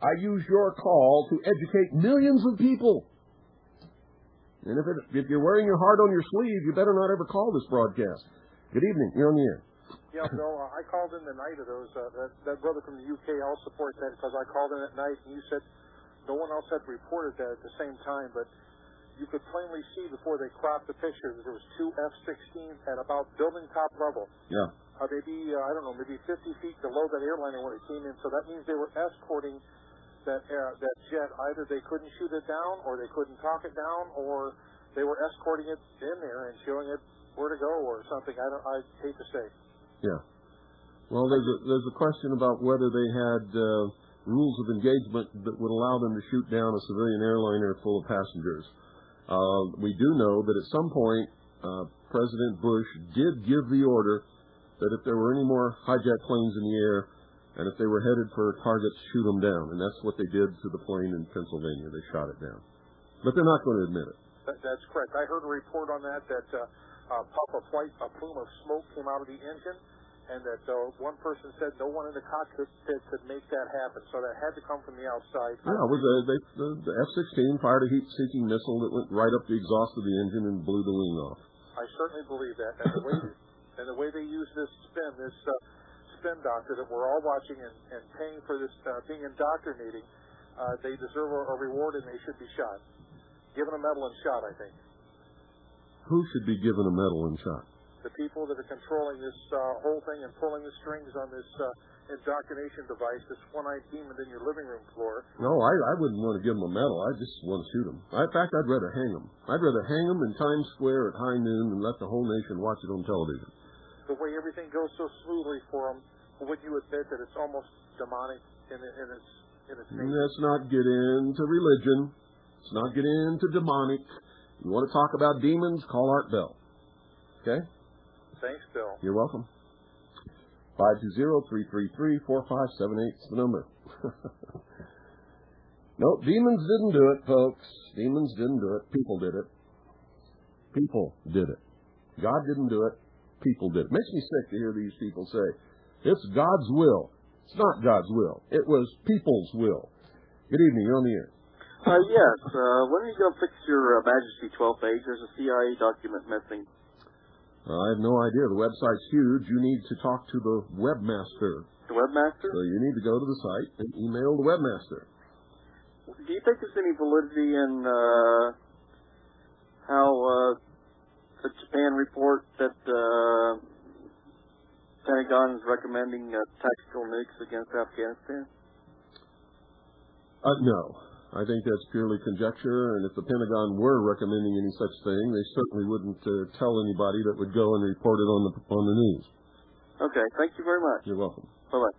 I use your call to educate millions of people. And if, it, if you're wearing your heart on your sleeve, you better not ever call this broadcast. Good evening. You're on the air. Yeah, Bill, uh, I called in the night of those. Uh, that, that brother from the UK, I'll support that because I called in at night and you said no one else had reported that at the same time, but you could plainly see before they cropped the picture that there was two F-16s at about building top level. Yeah. Uh, maybe, uh, I don't know, maybe 50 feet below that airliner when it came in. So that means they were escorting that air, that jet. Either they couldn't shoot it down or they couldn't talk it down or they were escorting it in there and showing it where to go or something. I don't, I hate to say. Yeah. Well, there's a, there's a question about whether they had uh, rules of engagement that would allow them to shoot down a civilian airliner full of passengers. Uh, we do know that at some point, uh, President Bush did give the order that if there were any more hijacked planes in the air, and if they were headed for targets, shoot them down. And that's what they did to the plane in Pennsylvania. They shot it down. But they're not going to admit it. That, that's correct. I heard a report on that that uh, uh, puff of white, a plume of smoke came out of the engine, and that uh, one person said no one in the cockpit could, could make that happen. So that had to come from the outside. Yeah, it was a, they, the, the F-16 fired a heat-seeking missile that went right up the exhaust of the engine and blew the wing off. I certainly believe that, and the way and the way they use this spin, this uh, spin doctor that we're all watching and, and paying for this, uh, being indoctrinating, uh, they deserve a, a reward and they should be shot. Given a medal and shot, I think. Who should be given a medal and shot? The people that are controlling this uh, whole thing and pulling the strings on this uh, indoctrination device, this one-eyed demon in your living room floor. No, I, I wouldn't want to give them a medal. I just want to shoot them. I, in fact, I'd rather hang them. I'd rather hang them in Times Square at high noon and let the whole nation watch it on television. The way everything goes so smoothly for them, would you admit that it's almost demonic in, in its in its nature? Let's not get into religion. Let's not get into demonic. You want to talk about demons? Call Art Bell. Okay? Thanks, Bill. You're welcome. Five two zero three three three four five seven eight is the number. no, demons didn't do it, folks. Demons didn't do it. People did it. People did it. God didn't do it. People did it. Makes me sick to hear these people say, it's God's will. It's not God's will. It was people's will. Good evening. You're on the air. Uh, yes. Uh, when are you going to fix your uh, Majesty 12 page? There's a CIA document missing. Uh, I have no idea. The website's huge. You need to talk to the webmaster. The webmaster? So you need to go to the site and email the webmaster. Do you think there's any validity in uh, how uh, the Japan report that uh, Pentagon is recommending uh, tactical nukes against Afghanistan? Uh, no. I think that's purely conjecture, and if the Pentagon were recommending any such thing, they certainly wouldn't uh, tell anybody that would go and report it on the on the news. Okay, thank you very much. You're welcome. Bye bye.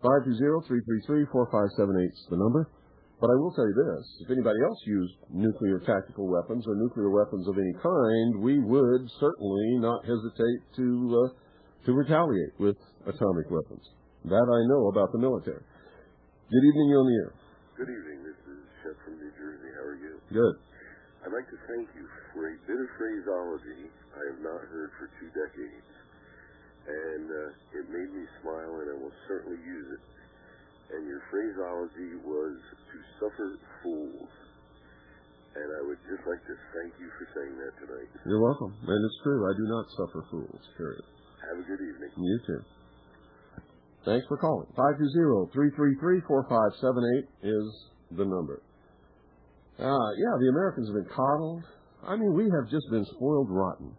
Five two zero three three three four five seven eight is the number. But I will tell you this: if anybody else used nuclear tactical weapons or nuclear weapons of any kind, we would certainly not hesitate to uh, to retaliate with atomic weapons. That I know about the military. Good evening, you're on the air. Good evening. This is Chet from New Jersey. How are you? Good. I'd like to thank you for a bit of phraseology I have not heard for two decades. And uh, it made me smile, and I will certainly use it. And your phraseology was to suffer fools. And I would just like to thank you for saying that tonight. You're welcome. And it's true. I do not suffer fools, period. Have a good evening. You too. Thanks for calling. 520-333-4578 is the number. Uh, yeah, the Americans have been coddled. I mean, we have just been spoiled rotten.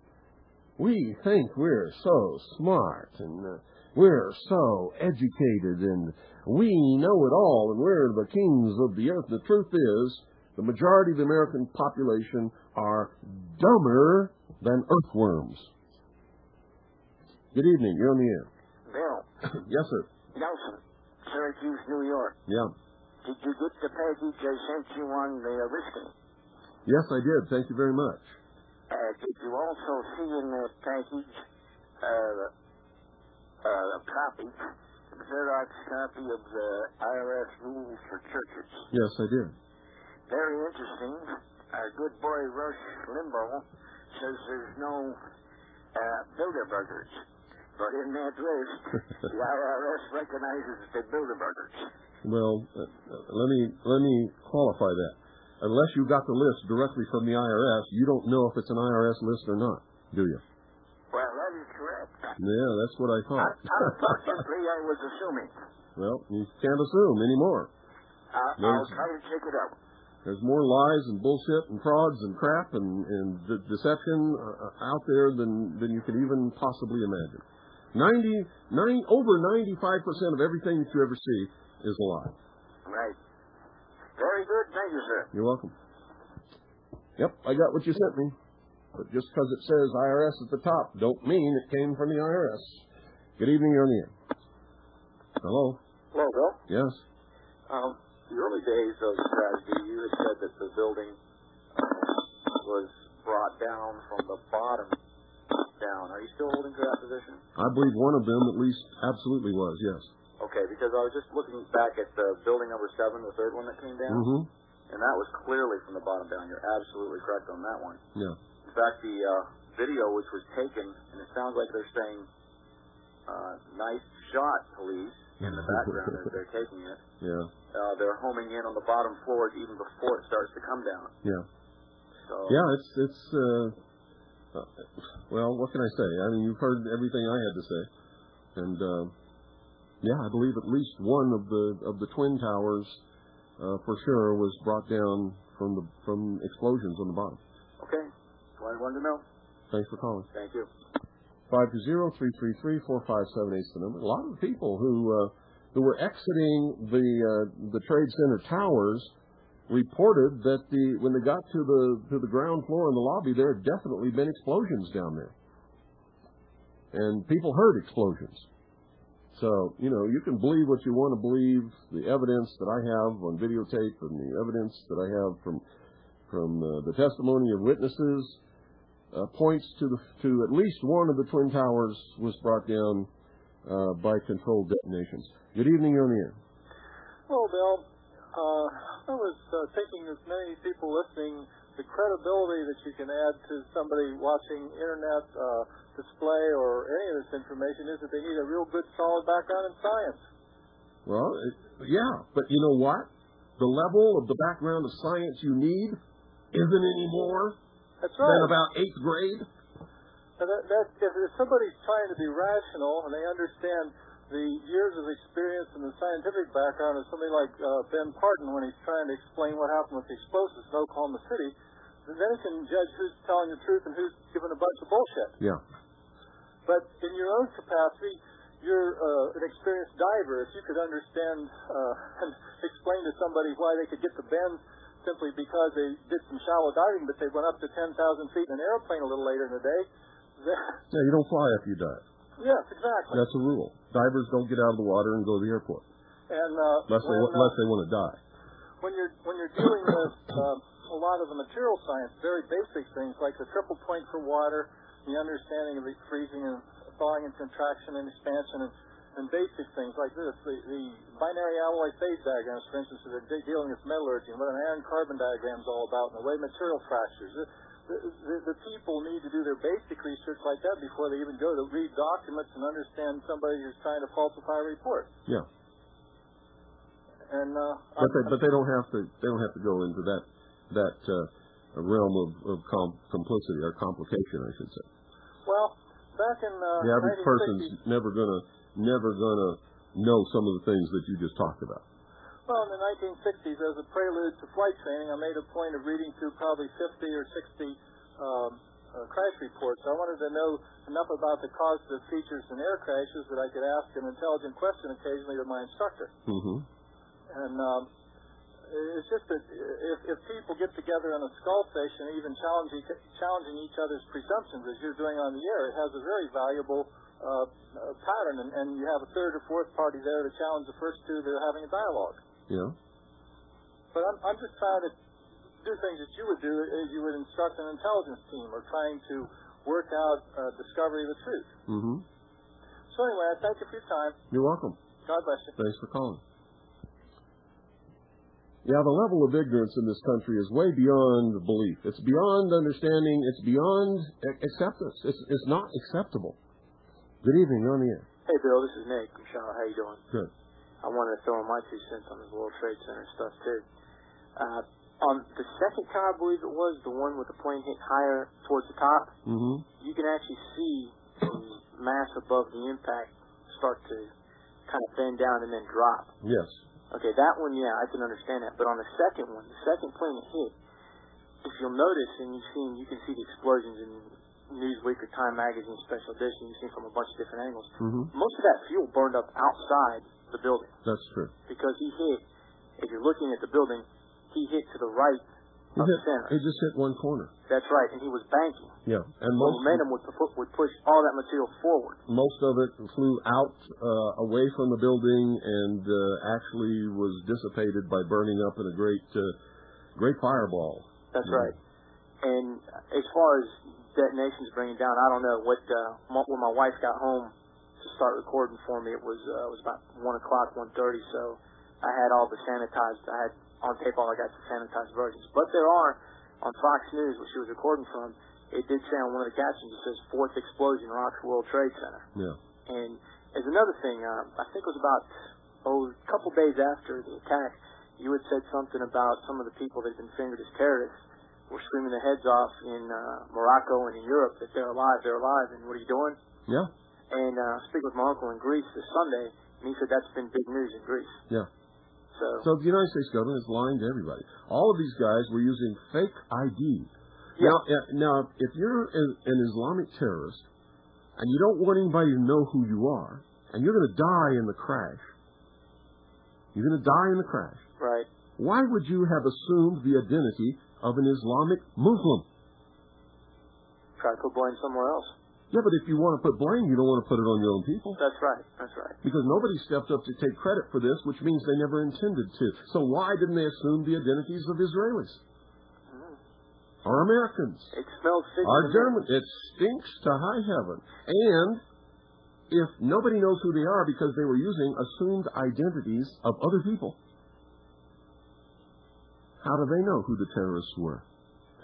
We think we're so smart and uh, we're so educated and we know it all and we're the kings of the earth. The truth is, the majority of the American population are dumber than earthworms. Good evening. You're on the air. Bill. yes, sir. Nelson, Syracuse, New York. Yeah. Did you get the package I sent you on the listing? Yes, I did. Thank you very much. Uh, did you also see in that package uh, uh, a copy, a Xerox copy of the IRS rules for churches? Yes, I did. Very interesting. Our good boy Rush Limbaugh says there's no uh, Bilderbergers. But in that list, the IRS recognizes the Bilderbergers. Well, uh, let me let me qualify that. Unless you got the list directly from the IRS, you don't know if it's an IRS list or not, do you? Well, that is correct. Yeah, that's what I thought. Unfortunately, I was assuming. well, you can't assume anymore. Uh, I'll try to check it out. There's more lies and bullshit and frauds and crap and, and de- deception uh, out there than, than you could even possibly imagine. 90, nine, over 95% of everything that you ever see is a lie. Right. Very good. Thank you, sir. You're welcome. Yep, I got what you sent me. But just because it says IRS at the top, don't mean it came from the IRS. Good evening, you're on the air. Hello? Hello, Bill. Yes? Um, the early days of strategy, you had said that the building uh, was brought down from the bottom down. Are you still holding to that position? I believe one of them at least absolutely was, yes. Okay, because I was just looking back at the building number seven, the third one that came down, Mm-hmm. and that was clearly from the bottom down. You're absolutely correct on that one. Yeah. In fact, the uh, video which was taken, and it sounds like they're saying, uh, "Nice shot, police," in the background as they're taking it. Yeah. Uh, they're homing in on the bottom floors even before it starts to come down. Yeah. So Yeah, it's it's uh, uh well, what can I say? I mean, you've heard everything I had to say. and uh, yeah, I believe at least one of the of the twin towers uh, for sure was brought down from the from explosions on the bottom. Okay. Well, I wanted to know. Thanks for calling. Thank you. Five two zero three three three four five seven eight is the number. A lot of people who uh, who were exiting the uh, the trade center towers reported that the when they got to the to the ground floor in the lobby, there had definitely been explosions down there, and people heard explosions. So you know you can believe what you want to believe. The evidence that I have on videotape and the evidence that I have from from uh, the testimony of witnesses uh, points to the to at least one of the twin towers was brought down uh, by controlled detonations. Good evening, you're on the air. Well, Bill, uh, I was uh, thinking as many people listening, the credibility that you can add to somebody watching internet uh, display or any of this information is that they need a real good, solid background in science. Well, it, yeah, but you know what? The level of the background of science you need isn't any more That's than about eighth grade. That, that, if, if somebody's trying to be rational and they understand the years of experience and the scientific background of somebody like uh, Benton Partin when he's trying to explain what happened with the explosives in Oklahoma City, then he can judge who's telling the truth and who's giving a bunch of bullshit. Yeah. But in your own capacity, you're uh, an experienced diver. If you could understand uh, and explain to somebody why they could get to Bend simply because they did some shallow diving, but they went up to 10,000 feet in an airplane a little later in the day, then, Yeah, you don't fly after you dive. yes, exactly. That's a rule. Divers don't get out of the water and go to the airport And uh, unless they when, uh, unless they want to die. when you're when you're dealing with uh, a lot of the material science, very basic things like the triple point for water, the understanding of the freezing and thawing and contraction and expansion, and, and basic things like this, the, the binary alloy phase diagrams, for instance, that are dealing with metallurgy, and what an iron carbon diagram is all about, and the way material fractures. The, the, the, the people need to do their basic research like that before they even go to read documents and understand somebody who's trying to falsify a report. Yeah. And uh, But they, but they don't have to they don't have to go into that that uh, realm of, of com- complicity or complication, I should say. well, back in uh, The average person's never gonna never gonna know some of the things that you just talked about. Well, in the 1960s, as a prelude to flight training, I made a point of reading through probably 50 or 60 um, uh, crash reports. I wanted to know enough about the causative features in air crashes that I could ask an intelligent question occasionally to my instructor. Mm-hmm. And um, it's just that if, if people get together in a skull station, even challenging, challenging each other's presumptions, as you're doing on the air, it has a very valuable uh, uh, pattern, and, and you have a third or fourth party there to challenge the first two that are having a dialogue. Yeah. But I'm, I'm just trying to do things that you would do as you would instruct an intelligence team or trying to work out uh, discovery of the truth. Mm-hmm. So anyway, I thank you for your time. You're welcome. God bless you. Thanks for calling. Yeah, the level of ignorance in this country is way beyond belief. It's beyond understanding. It's beyond acceptance. It's, it's not acceptable. Good evening. You're on the air. Hey, Bill. This is Nick from Charlotte. How you doing? Good. I wanted to throw in my two cents on the World Trade Center stuff too. Uh, on the second tower, I believe it was the one with the plane hit higher towards the top. Mm-hmm. You can actually see the mass above the impact start to kind of bend down and then drop. Yes. Okay, that one, yeah, I can understand that. But on the second one, the second plane that hit, if you'll notice, and you've seen, you can see the explosions in Newsweek or Time Magazine special edition. You've seen from a bunch of different angles. Mm-hmm. Most of that fuel burned up outside the building That's true. because he hit. If you're looking at the building, he hit to the right He, of hit, center. he just hit one corner. That's right, and he was banking. Yeah. And most momentum would, would push all that material forward. most of it flew out uh, away from the building and uh, actually was dissipated by burning up in a great uh, great fireball. That's Yeah. right. And as far as detonations bringing down, I don't know what. Uh, mo- when my wife got home start recording for me, it was uh, it was about one o'clock, one thirty. So I had all the sanitized. I had on tape all I got the sanitized versions. But there are on Fox News, which she was recording from. It did say on one of the captions, it says fourth explosion rocks World Trade Center. Yeah. And as another thing, uh, I think it was about oh, a couple days after the attack, you had said something about some of the people that had been fingered as terrorists were screaming their heads off in uh, Morocco and in Europe that they're alive, they're alive, and what are you doing? Yeah. And uh, speak with my uncle in Greece this Sunday, and he said that's been big news in Greece. Yeah. So, So the United States government is lying to everybody. All of these guys were using fake ID. Yeah. Now, uh, now, if you're an, an Islamic terrorist and you don't want anybody to know who you are, and you're going to die in the crash, you're going to die in the crash. right. Why would you have assumed the identity of an Islamic Muslim? Try to put blame somewhere else. Yeah, but if you want to put blame, you don't want to put it on your own people. That's right. That's right. Because nobody stepped up to take credit for this, which means they never intended to. So why didn't they assume the identities of Israelis? Hmm. Or Americans? It smells to me. Germans? It stinks to high heaven. And if nobody knows who they are because they were using assumed identities of other people, how do they know who the terrorists were?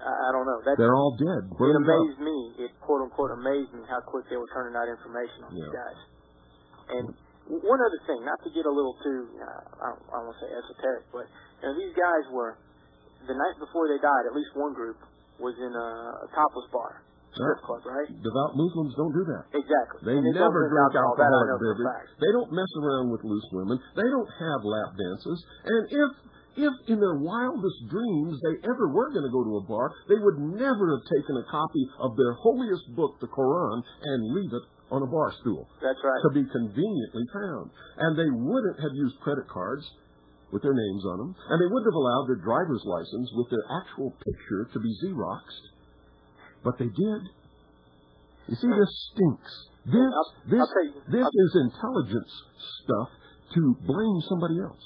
I, I don't know. That They're all dead. it burned up. amazed me. It quote unquote amazed me how quick they were turning out information on these guys. And one other thing, not to get a little too, uh, I don't, I don't want to say esoteric, but you know these guys were the night before they died. At least one group was in a, a topless bar, strip club, right? Devout Muslims don't do that. Exactly. They they never drink drink alcohol. That I alcoholic know for a beverage. fact. They don't mess around with loose women. They don't have lap dances. And if if in their wildest dreams they ever were going to go to a bar, they would never have taken a copy of their holiest book, the Quran, and leave it on a bar stool That's right. to be conveniently found. And they wouldn't have used credit cards with their names on them, and they wouldn't have allowed their driver's license with their actual picture to be Xeroxed. But they did. You see, this stinks. This, I'll- this, I'll this is intelligence stuff to blame somebody else.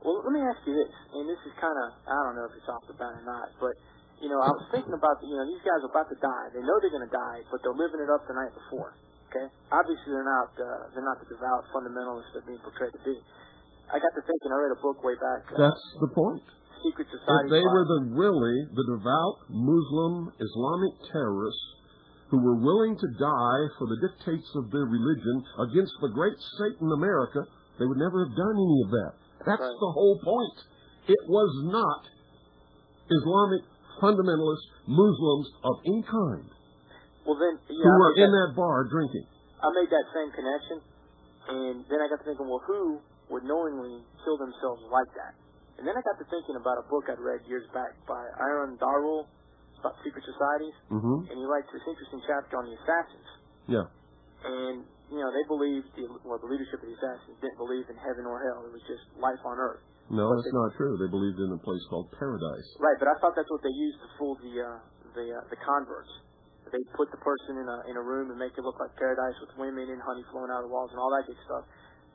Well, let me ask you this, and this is kind of, I don't know if it's off the bat or not, but, you know, I was thinking about, the, you know, these guys are about to die. They know they're going to die, but they're living it up the night before, okay? Obviously, they're not, uh, they're not the devout fundamentalists they're being portrayed to be. I got to thinking, I read a book way back, uh, That's the point. Secret If they were the really the devout Muslim Islamic terrorists who were willing to die for the dictates of their religion against the great Satan America, they would never have done any of that. That's Right. the whole point. It was not Islamic fundamentalist Muslims of any kind well, then, yeah, who were in that, that bar drinking. I made that same connection, and then I got to thinking, well, who would knowingly kill themselves like that? And then I got to thinking about a book I'd read years back by Arkon Daraul about secret societies. Mm-hmm. and he writes this interesting chapter on the assassins. Yeah. And you know, they believed the well, the leadership of the assassins didn't believe in heaven or hell. It was just life on earth. No, that's not true. They believed in a place called paradise. Right, but I thought that's what they used to fool the uh, the uh, the converts. They put the person in a in a room and make it look like paradise with women and honey flowing out of the walls and all that good stuff.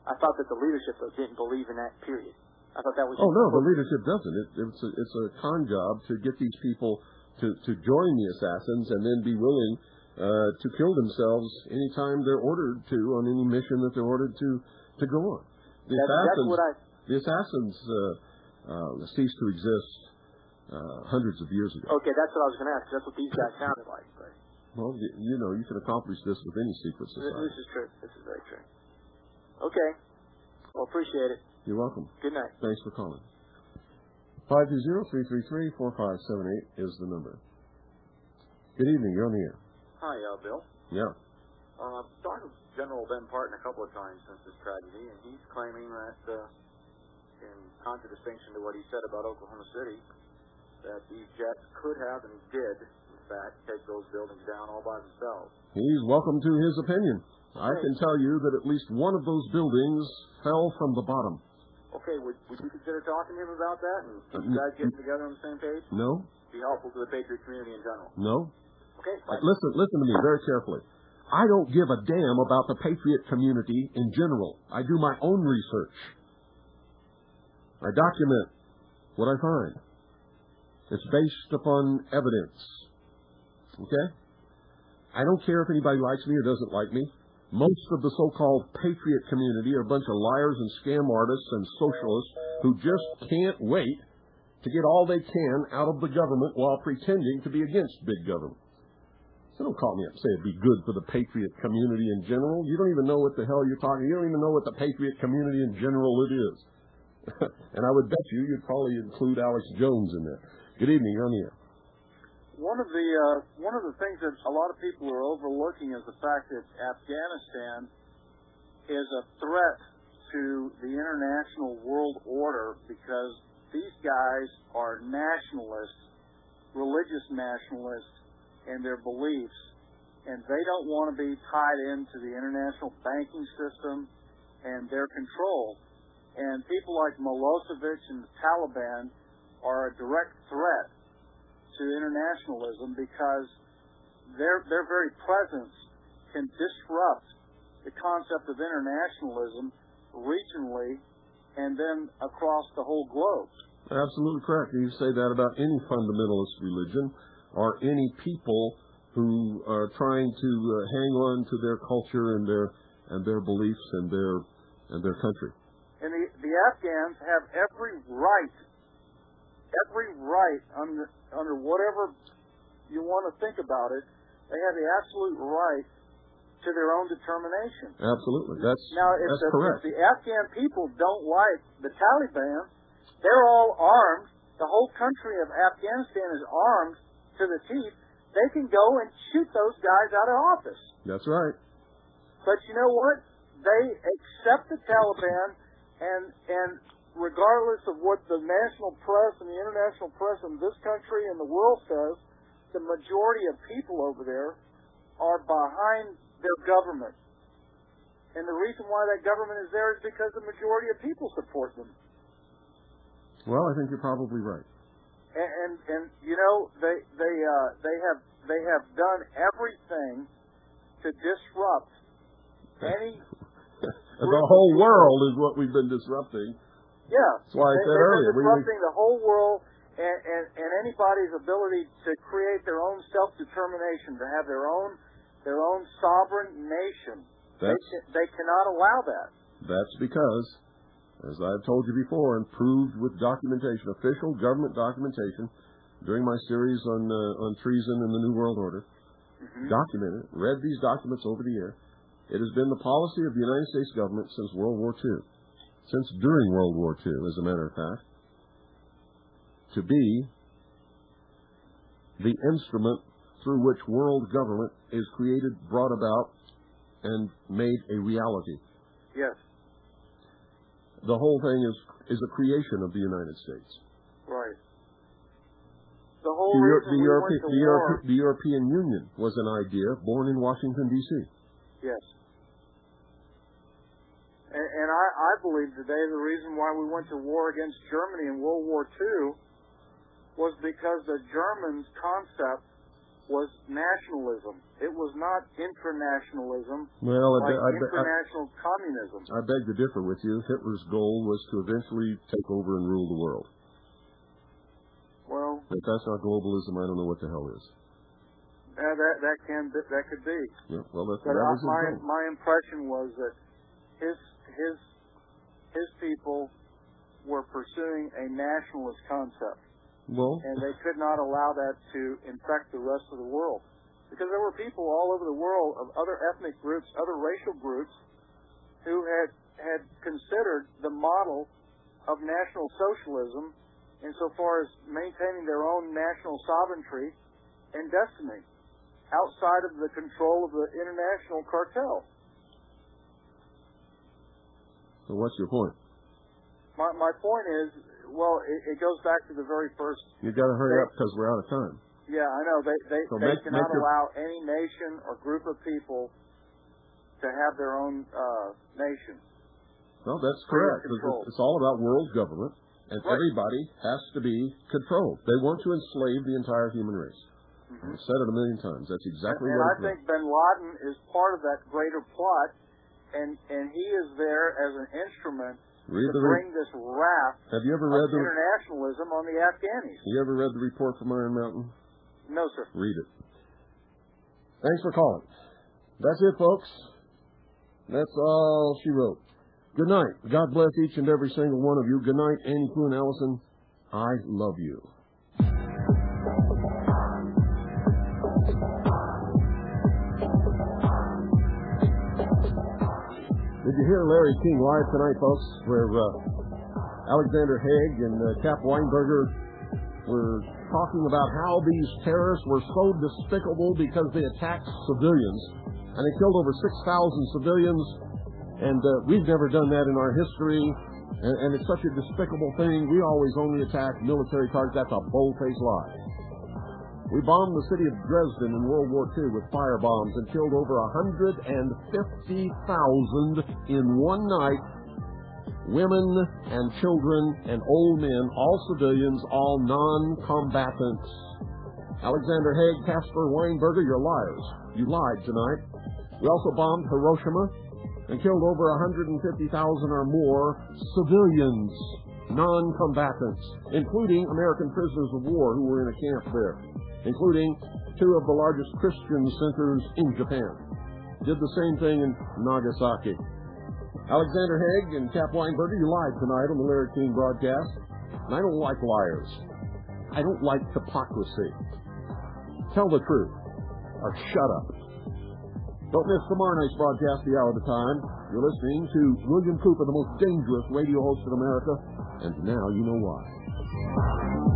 I thought that the leadership though didn't believe in that period. I thought that was Oh no, the leadership doesn't. It, it's a, it's a con job to get these people to to join the assassins and then be willing to kill themselves anytime they're ordered to on any mission that they're ordered to to go on. The That's- that's assassins, what I- the assassins uh, uh, ceased to exist uh, hundreds of years ago. Okay, that's what I was going to ask. That's what these guys sounded like. But Well, you, you know, you can accomplish this with any secret society. this is true. This is very true. Okay. Well, appreciate it. You're welcome. Good night. Thanks for calling. 520-333-4578 is the number. Good evening. You're on the air. Hi, uh, Bill. Yeah. Uh, talked to General Benton Partin a couple of times since this tragedy, and he's claiming that, uh, in contradistinction to what he said about Oklahoma City, that these jets could have and did, in fact, take those buildings down all by themselves. He's welcome to his opinion. I can tell you that at least one of those buildings fell from the bottom. Okay, would, would you consider talking to him about that and Uh, you guys getting together on the same page? No? Be helpful to the Patriot community in general. No? Okay, Uh, Listen, listen to me very carefully. I don't give a damn about the patriot community in general. I do my own research. I document what I find. It's based upon evidence. Okay? I don't care if anybody likes me or doesn't like me. Most of the so-called patriot community are a bunch of liars and scam artists and socialists who just can't wait to get all they can out of the government while pretending to be against big government. So don't call me up and say it'd be good for the patriot community in general. You don't even know what the hell you're talking. You don't even know what the patriot community in general it is. and I would bet you you'd probably include Alex Jones in there. Good evening, you're on the air. one of the uh, one of the things that a lot of people are overlooking is the fact that Afghanistan is a threat to the international world order because these guys are nationalists, religious nationalists in their beliefs, and they don't want to be tied into the international banking system and their control. And people like Milosevic and the Taliban are a direct threat to internationalism because their their very presence can disrupt the concept of internationalism regionally and then across the whole globe. Absolutely correct. You say that about any fundamentalist religion or any people who are trying to uh, hang on to their culture and their and their beliefs and their and their country. And the, the Afghans have every right, every right under under whatever you want to think about it, they have the absolute right to their own determination. Absolutely, that's Now, if that's the, correct. if the Afghan people don't like the Taliban, they're all armed. The whole country of Afghanistan is armed to the teeth. They can go and shoot those guys out of office. That's right. But you know what? They accept the Taliban, and and regardless of what the national press and the international press in this country and the world says, the majority of people over there are behind their government. And the reason why that government is there is because the majority of people support them. Well, I think you're probably right. And and, and you know they they uh, they have they have done everything to disrupt any the whole world is what we've been disrupting. Yeah. That's why I they, said earlier, been we- disrupting the whole world and, and, and anybody's ability to create their own self determination, to have their own their own sovereign nation. They, they cannot allow that. that's because, as I've told you before and proved with documentation, official government documentation, during my series on uh, on treason and the New World Order, documented, read these documents over the year. It has been the policy of the United States government since World War II, since during World War II, as a matter of fact, to be the instrument through which world government is created, brought about, and made a reality. Yes. The whole thing is is a creation of the United States. Right. The whole The, reason the, we Europe- went to the, war. Europe- the European Union was an idea born in Washington D.C. Yes. And, and I, I believe today the reason why we went to war against Germany in World War II was because the Germans' concept was nationalism. It was not internationalism Well, I, like be- I, be- I, international communism. I beg to differ with you. Hitler's goal was to eventually take over and rule the world. Well, If that's not globalism, I don't know what the hell is. uh, that that can that could be. Yeah, well, that's, But that I, was my goal. my impression was that his his his people were pursuing a nationalist concept, Well, and they could not allow that to infect the rest of the world, because there were people all over the world of other ethnic groups, other racial groups, who had had considered the model of national socialism insofar as maintaining their own national sovereignty and destiny outside of the control of the international cartel. so what's your point? My my point is, well, it, it goes back to the very first. You've got to hurry up because we're out of time. Yeah, I know they they, So they make- cannot make your- allow any nation or group of people to have their own uh, nation. No, that's correct. It's- It's all about world government, and Right. everybody has to be controlled. They want to enslave the entire human race. I've said it a million times. That's exactly and what I it's about. think Bin Laden is part of that greater plot, and and he is there as an instrument Read to the re- bring this wrath Have you ever of read the internationalism on the Afghanis. You ever read the report from Iron Mountain? No, sir. Read it. Thanks for calling. That's it, folks. That's all she wrote. Good night. God bless each and every single one of you. Good night, Annie Poon Allison. I love you. Did you hear Larry King live tonight, folks? Where uh, Alexander Haig and uh, Cap Weinberger We're talking about how these terrorists were so despicable because they attacked civilians and they killed over 6,000 civilians. And uh, we've never done that in our history. And, and it's such a despicable thing. We always only attack military targets. That's a bold-faced lie. We bombed the city of Dresden in World War II with fire bombs and killed over 150,000 in one night. Women and children and old men, all civilians, all non-combatants. Alexander Haig, Caspar Weinberger, you're liars. You lied tonight. We also bombed Hiroshima and killed over 150,000 or more civilians, non-combatants, including American prisoners of war who were in a camp there, including two of the largest Christian centers in Japan. Did the same thing in Nagasaki. Alexander Haig and Cap Weinberger, you lied tonight on the Larry King broadcast. And I don't like liars. I don't like hypocrisy. Tell the truth or shut up. Don't miss tomorrow night's broadcast, the hour of the time. You're listening to William Cooper, the most dangerous radio host in America, and now you know why.